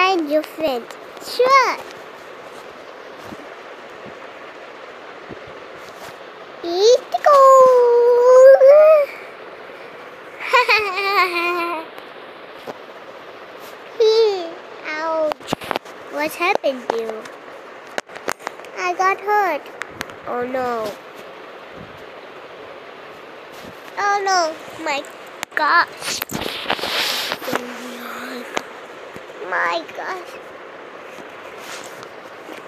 find your friend. Sure. Itigo. Ouch. What happened to you? I got hurt. Oh no. Oh no, my gosh. My gosh.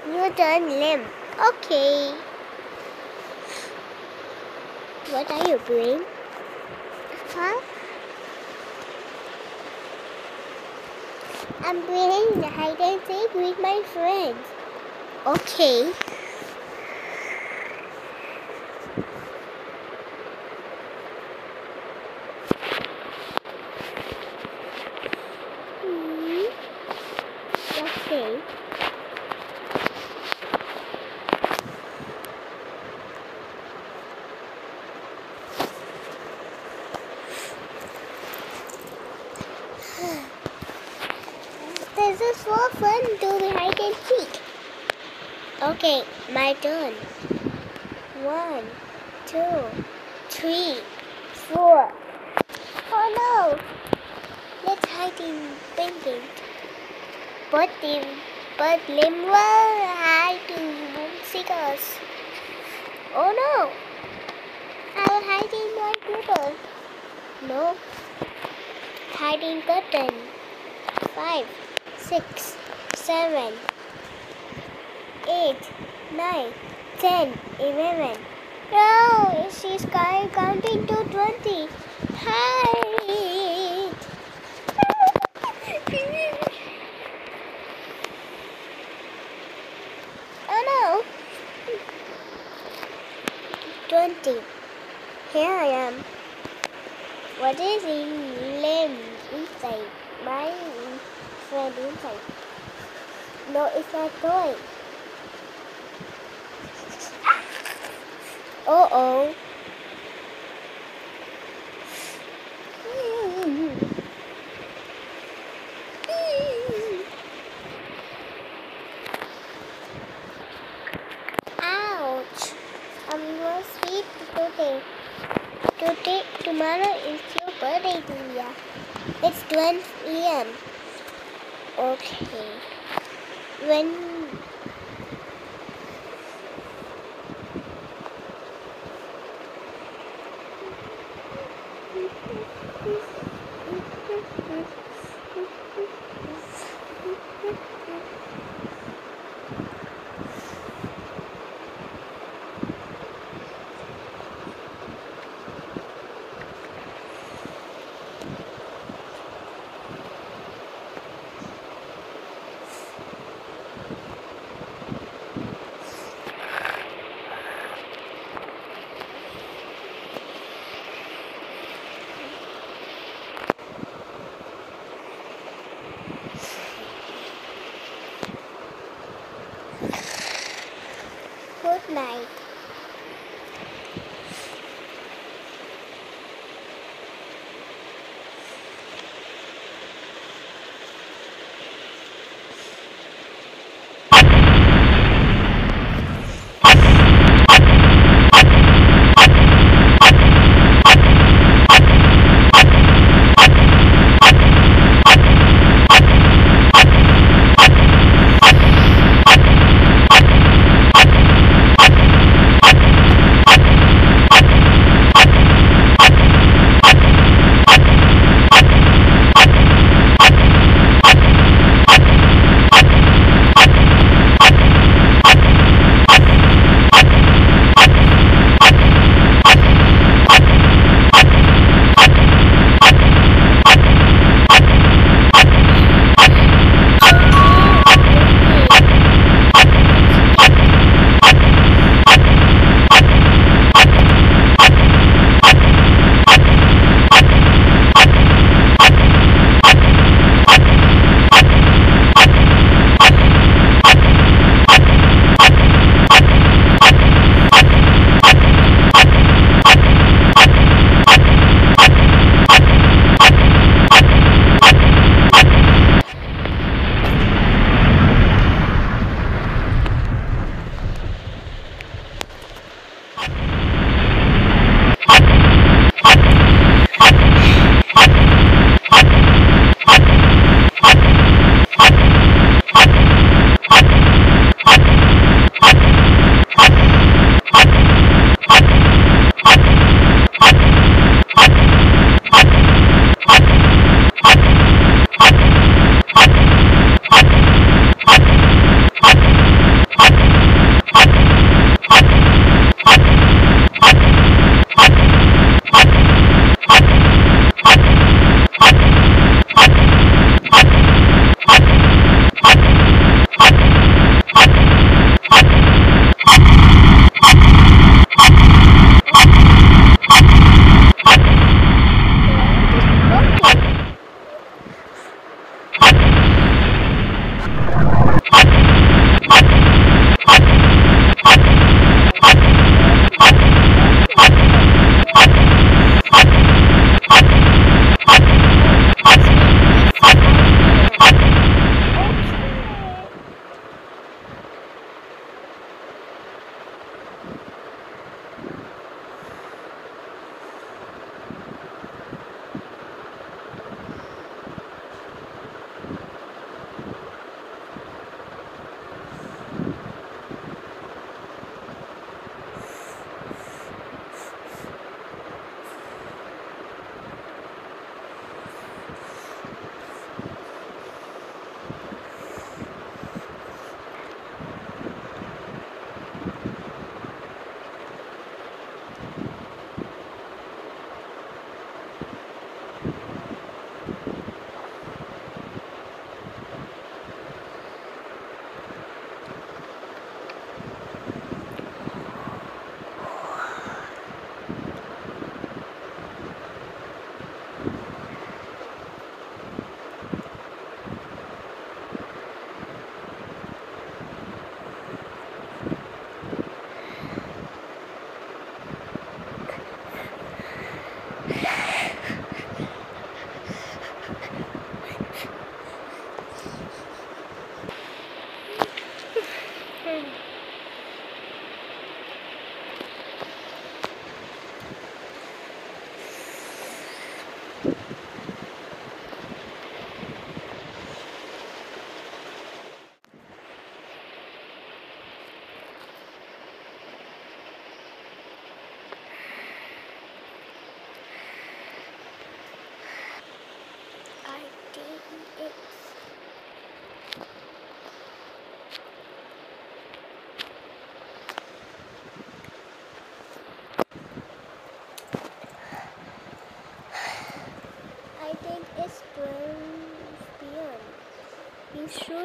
you're done limp. Okay. What are you doing? Huh? I'm playing hide and seek with my friends. Okay. Hmm. Okay. Is so fun doing hide and seek. Okay, my turn. One, two, three, four. Oh no! Let's hide in painting. But the but limber hide in seekers. Oh no! I will hide in my computer. No. Hiding in curtain. Five, six, seven, eight, nine, ten, eleven. Oh, no, she's ca- counting to twenty. Hide. oh no. Twenty. Here I am. What is in limb inside? My friend inside. No, it's not toy. Uh oh. Ouch. I'm not sleep today. Today, tomorrow is your birthday, Julia. It's 12 a.m. Okay. When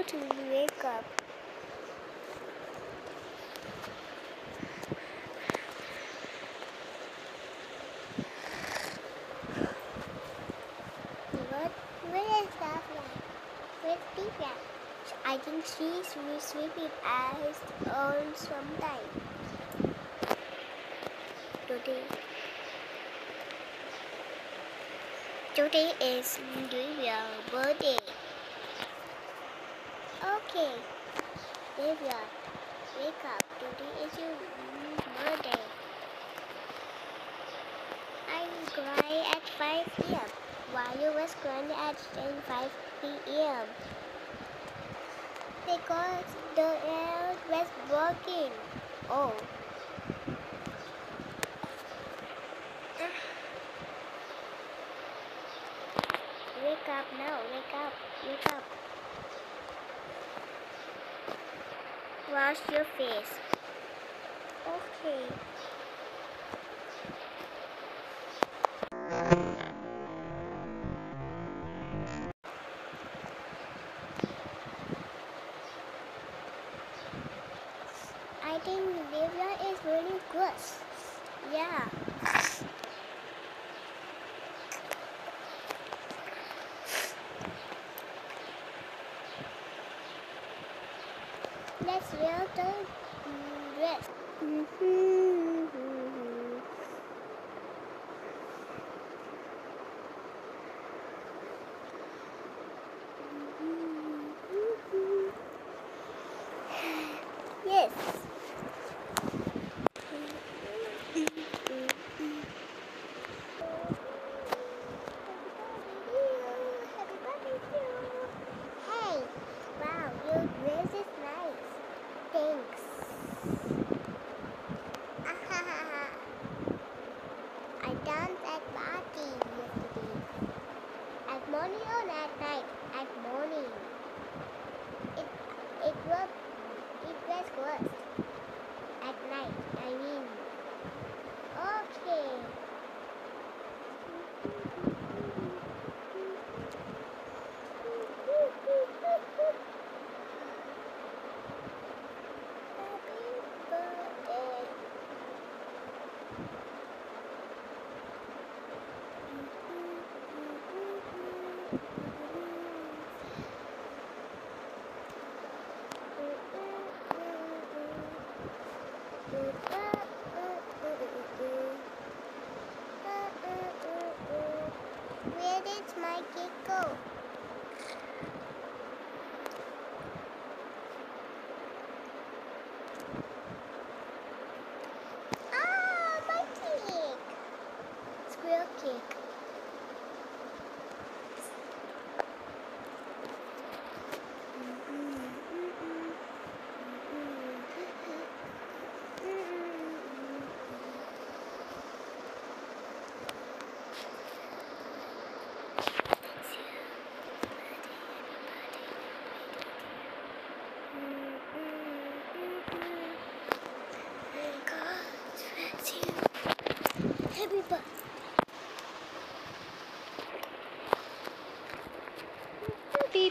should wake up. What? Where is that one? Where's Divya? I think she's sleeping as on sometime. Today. Today is Divya's birthday. Okay. Divya, wake up. Today is your birthday. I cry at 5 p.m. while you was crying at 5 p.m. Because the air was working. Oh. Wake up now, wake up, wake up. Wash your face. Okay. I think Divya is really good. Yeah. The mm, dress. Yes. Hey, wow, your dress is nice. Thanks. I danced at party yesterday. At morning or at night? At morning. It it was it was worst. At night, I mean. Okay. Happy birthday. Where did my cake go?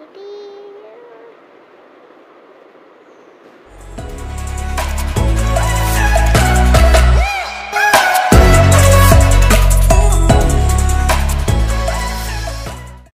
Mm,